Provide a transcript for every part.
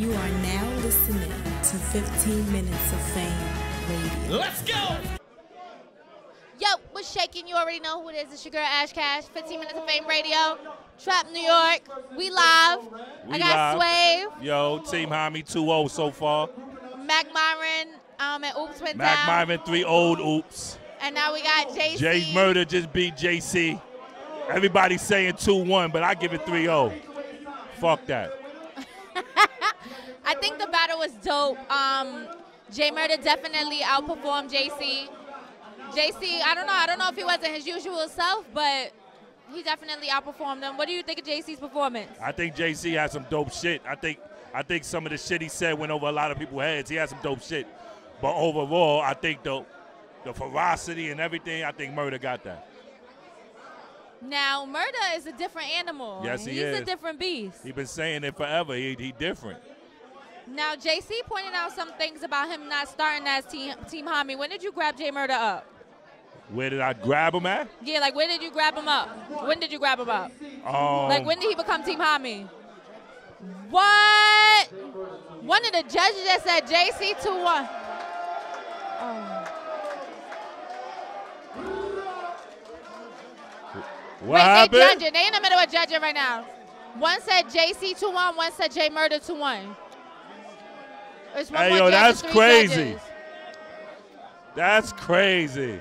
You are now listening to 15 Minutes of Fame Radio. Let's go! Yo, what's shaking? You already know who it is. It's your girl Ash Cash, 15 Minutes of Fame Radio, Trap New York. We live. We I got live. Swave, Yo, Team Homi 2-0 so far. Mac Myron, um, and Oops went Mac down. Myron 3 old oops. And now we got JC. J Murda just beat JC. Everybody's saying 2-1, but I give it 3-0. Fuck that. I think the battle was dope. Um, J Murda definitely outperformed JC. JC, I don't know. I don't know if he wasn't his usual self, but he definitely outperformed him. What do you think of JC's performance? I think JC had some dope shit. I think I think some of the shit he said went over a lot of people's heads. He had some dope shit. But overall, I think the the ferocity and everything, I think Murda got that. Now, Murda is a different animal. Yes, he He's is. a different beast. He's been saying it forever. He he different. Now, JC pointed out some things about him not starting as Team, team Homi. When did you grab J Murda up? Where did I grab him at? Yeah, like when did you grab him up? When did you grab him up? Um, Like when did he become Team Homi? What? One of the judges that said JC 2 1. Oh. what Wait, happened? they judging. They in the middle of judging right now. One said JC 2 1, one said J Murda 2 1. It's one Hey, yo, that's crazy. judges. That's crazy.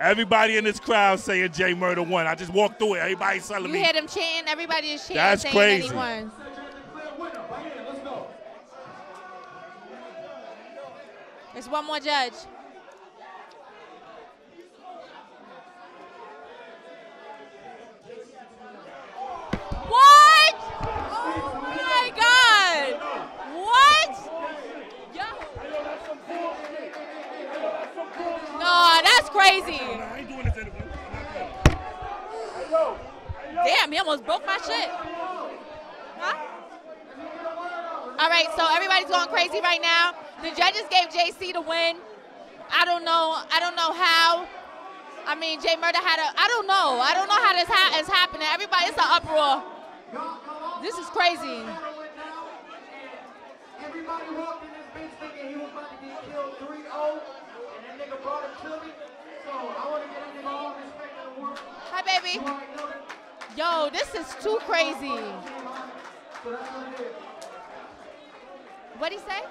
Everybody in this crowd saying J Murda won. I just walked through it. Everybody's telling You me. hear them chanting. Everybody is chanting. That's saying crazy. That. There's one more judge. What? Oh my God! What? Yo. No, that's crazy. I ain't doing this interview. Damn, he almost broke my shit. Huh? All right, so everybody's going crazy right now. The judges gave JC the win. I don't know. I don't know how. I mean, J Murda had a. I don't know. I don't know how this ha- is happening. Everybody, it's an uproar. This is crazy. Everybody walked in this bitch thinking he was about to get killed 3-0, and that nigga brought it to me. So I want to get that nigga all respect in the world. Hi, baby. You already know that. Yo, this is too crazy. What it is. What'd he say?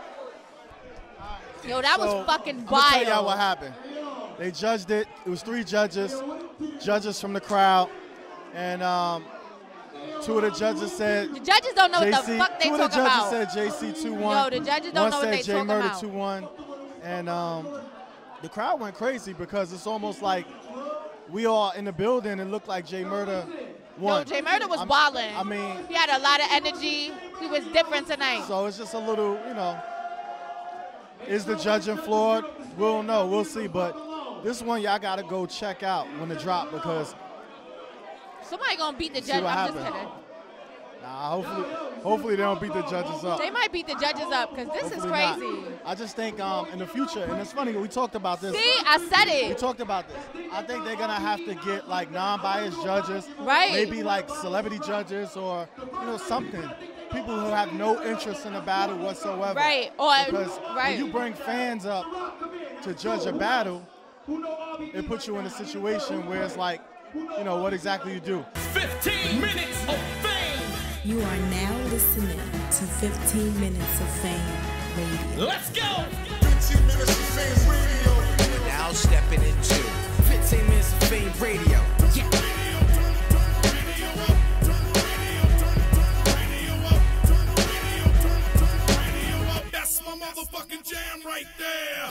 Yo, that So, was fucking I'm gonna tell y'all what happened. They judged it. It was three judges, judges from the crowd, and um, two of the judges said The judges don't know what the fuck they two of the judges about. said JC two one. Yo, the judges don't One know what said they Jay talking Murda about. two one, and um, the crowd went crazy because it's almost like we all in the building it looked like J Murda won. Yo, J Murda was I'm- I mean, he had a lot of energy. He was different tonight. so it's just a little, you know. Is the judging flawed? We'll know. We'll see. But this one, y'all gotta go check out when it drop because Somebody gonna beat the judge. I'm just kidding. nah, hopefully, hopefully they don't beat the judges up. They might beat the judges up because this is Hopefully not. crazy. I just think um, in the future, and it's funny we talked about this. See, I said it. We talked about this. I think they're gonna have to get like non-biased judges, Right. Maybe like celebrity judges or you know something. People who have no interest in the battle whatsoever. Right, or- because right. when you bring fans up to judge a battle, it puts you in a situation where it's like, you know, what exactly you do. 15 minutes of fame. You are now listening to 15 Minutes of Fame Radio. Let's go. We're now stepping into 15 minutes of fame radio.